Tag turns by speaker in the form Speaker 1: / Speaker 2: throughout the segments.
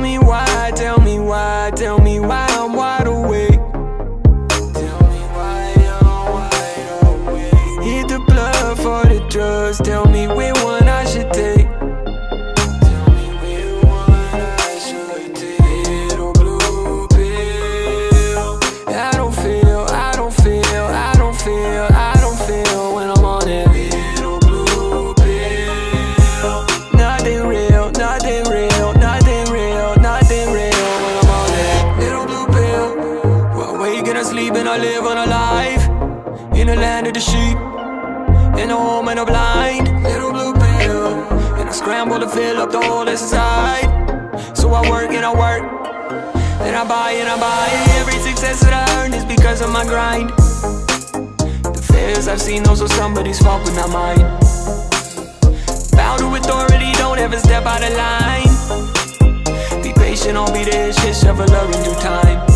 Speaker 1: Tell me why, tell me why, tell me why I and live on a life in the land of the sheep. In the home of the blind, little blue pill. And I scramble to fill up the hole inside. So I work and I work. Then I buy and I buy Every success that I earn is because of my grind The failures I've seen, those are somebody's fault but not mine Bow to authority, don't ever step out of line Be patient, I'll be there, shit shovel up in due time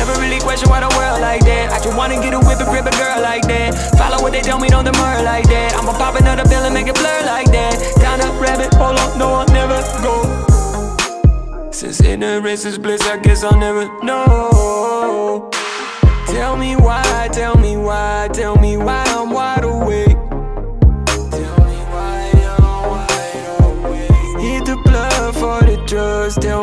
Speaker 1: never really question why the world like that I just wanna get a whip and grip a girl like that Follow what they tell me, don't demur like that I'ma pop another pill and make it blur like that Down a rabbit hole, no I'll never go since ignorance is bliss, I guess I'll never know. Tell me why, tell me why, tell me why I'm wide awake. Tell me why I'm wide awake. Hit the blood for the drugs, tell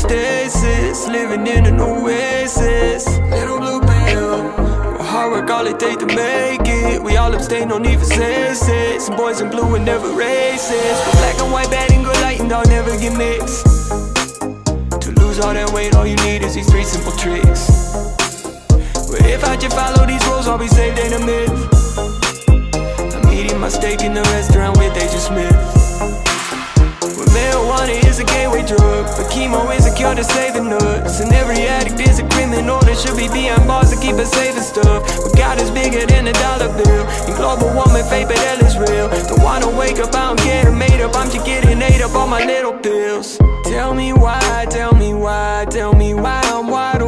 Speaker 1: homeostasis, living in an oasis. Little blue pill. Hard work, all it take to make it. We all abstain, no need for senses. Some boys in blue and never racist. But black and white, bad and good light, and dog never get mixed. To lose all that weight, all you need is these three simple tricks. But if I just follow these rules, I'll be saved, in a myth. I'm eating my steak in the restaurant with Agent Smith. Well, marijuana is a gateway drug, but chemo is a cure to saving us. And every addict is a criminal that should be behind bars to keep us and stuff. But God is bigger than a dollar bill, and global warming fake, but hell is real. Don't wanna wake up, I don't get it made up. I'm just getting ate up on my little pills. Tell me why, tell me why, tell me why I'm why